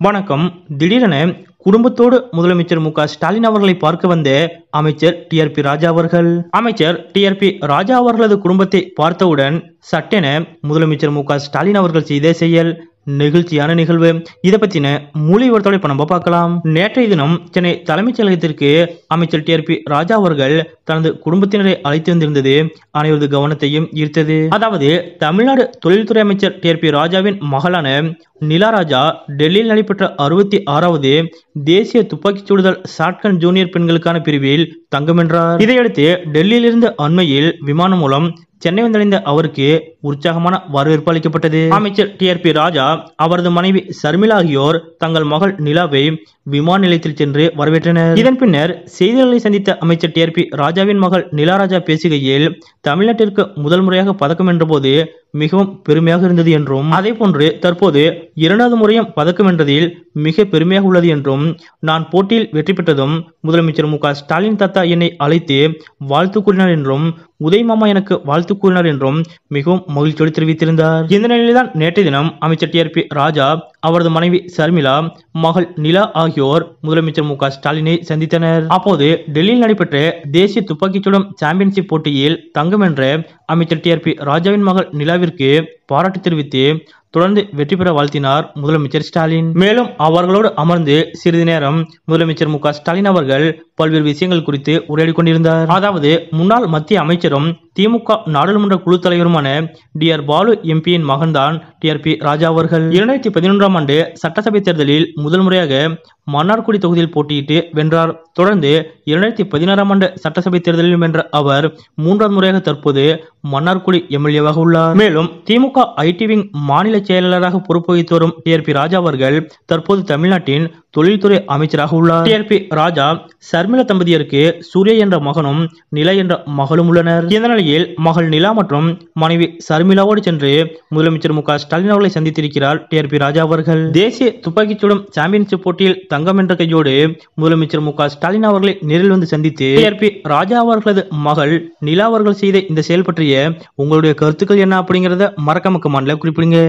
வணக்கம். திடீரென குடும்பத்தோடு முதலமைச்சர் மு ஸ்டாலின் அவர்களை பார்க்க வந்த அமைச்சர் டிஆர்பி ராஜா அவர்கள். அமைச்சர் டிஆர்பி ராஜா அவர்களது குடும்பத்தை பார்த்தவுடன் சட்டென முதலமைச்சர் மு ஸ்டாலின் அவர்கள் செய்த செயல் நெகிழ்ச்சியான நிகழ்வு. இதை பத்தின மூலி விவரத்தோட இப்ப நம்ம பார்க்கலாம். நேற்றைய தினம் சென்னை தலைமைச் செயலகத்திற்கு அமைச்சர் டிஆர்பி ராஜா அவர்கள் தனது குடும்பத்தினரை அழைத்து வந்திருந்தது. அனைவரது கவனத்தையும் ஈர்த்தது. அதாவது தமிழ்நாடு தொழில்துறை அமைச்சர் டிஆர்பி ராஜாவின் மகளான நிலா ராஜா டெல்லியில் நடைபெற்ற அறுபத்தி ஆறாவது தேசிய துப்பாக்கிச் சுடுதல் ஷாட்கன் ஜூனியர் பெண்களுக்கான பிரிவில் தங்கம் வென்றார். இதையடுத்து டெல்லியிலிருந்து அண்மையில் விமானம் மூலம் சென்னை வந்தடைந்த அவருக்கு உற்சாகமான வரவேற்பு அளிக்கப்பட்டது. அமைச்சர் டி ஆர் பி. ராஜா அவரது மனைவி சர்மிளா ஆகியோர் தங்கள் மகள் நிலாவை விமான நிலையத்தில் சென்று வரவேற்றனர். இதன் பின்னர் செய்தியாளர்களை சந்தித்த அமைச்சர் டி ஆர் பி. ராஜா ராஜாவின் மகள் நிலாராஜா பேசுகையில் தமிழ்நாட்டிற்கு முதல் முறையாக பதக்கம் வென்றபோது மிகவும் பெருமையாக இருந்தது என்றும் அதே போன்று தற்போது இரண்டாவது முறையும் பதக்கம் வென்றதில் மிக பெருமையாக உள்ளது என்றும் நான் போட்டியில் வெற்றி பெற்றதும் முதலமைச்சர் மு ஸ்டாலின் தாத்தா என்னை அழைத்து வாழ்த்து கூறினார் என்றும் உதய் மாமா எனக்கு வாழ்த்து கூறினார் என்றும் மிகவும் மகிழ்ச்சியோடு தெரிவித்திருந்தார். இந்த நிலையில்தான் நேற்றைய தினம் அமைச்சர் டிஆர்பி ராஜா அவரது மனைவி சர்மிளா மகள் நிலா ஆகியோர் முதலமைச்சர் மு ஸ்டாலினை சந்தித்தனர். அப்போது டெல்லியில் நடைபெற்ற தேசிய துப்பாக்கிச் சுடும் சாம்பியன்ஷிப் போட்டியில் தங்கம் வென்ற அமைச்சர் டிஆர்பி ராஜாவின் மகள் நிலாவிற்கு பாராட்டு தெரிவித்து தொடர்ந்து வெற்றி பெற வாழ்த்தினார் முதலமைச்சர் ஸ்டாலின். மேலும் அவர்களோடு அமர்ந்து சிறிது நேரம் முதலமைச்சர் மு ஸ்டாலின் அவர்கள் பல்வேறு விஷயங்கள் குறித்து உரையாடி கொண்டிருந்தார். அதாவது முன்னாள் மத்திய அமைச்சரும் திமுக நாடாளுமன்ற குழு தலைவருமான டி ஆர் பாலு எம்பியின் மகன்தான் டிஆர்பி ராஜா அவர்கள். இரண்டாயிரத்தி பதினொன்றாம் ஆண்டு சட்டசபை தேர்தலில் முதல் முறையாக மன்னார்குடி தொகுதியில் போட்டியிட்டு வென்றார். தொடர்ந்து இரண்டாயிரத்தி பதினாறாம் ஆண்டு சட்டசபை தேர்தலில் வென்ற அவர் மூன்றாவது முறையாக தற்போது மன்னார்குடி எம்எல்ஏவாக உள்ளார். மேலும் திமுக ஐடி விங் மாநில செயலாளராக பொறுப்பு வகித்து வரும் டிஆர்பி ராஜா அவர்கள் தற்போது தமிழ்நாட்டின் தொழில்துறை அமைச்சராக உள்ளார். டிஆர்பி ராஜா சர்மிளா தம்பதியருக்கு சூர்யா என்ற மகனும் நிலா என்ற மகளும் உள்ளனர். இந்த நிலையில் மகள் நிலா மற்றும் மனைவி சர்மிளாவோடு சென்று முதலமைச்சர் மு க ஸ்டாலின் அவர்களை சந்தித்திருக்கிறார் டிஆர்பி ராஜா அவர்கள். தேசிய துப்பாக்கிச்சூடும் சாம்பியன்ஷிப் போட்டியில் தங்கம் என்ற கையோடு முதலமைச்சர் மு க ஸ்டாலின் அவர்களை நேரில் வந்து சந்தித்து டிஆர்பி ராஜா அவர்களது மகள் நிலா அவர்கள் செய்த இந்த செயல் பற்றிய உங்களுடைய கருத்துக்கள் என்ன அப்படிங்கறத மறக்காம கமெண்ட்ல குறிப்பிடுங்க.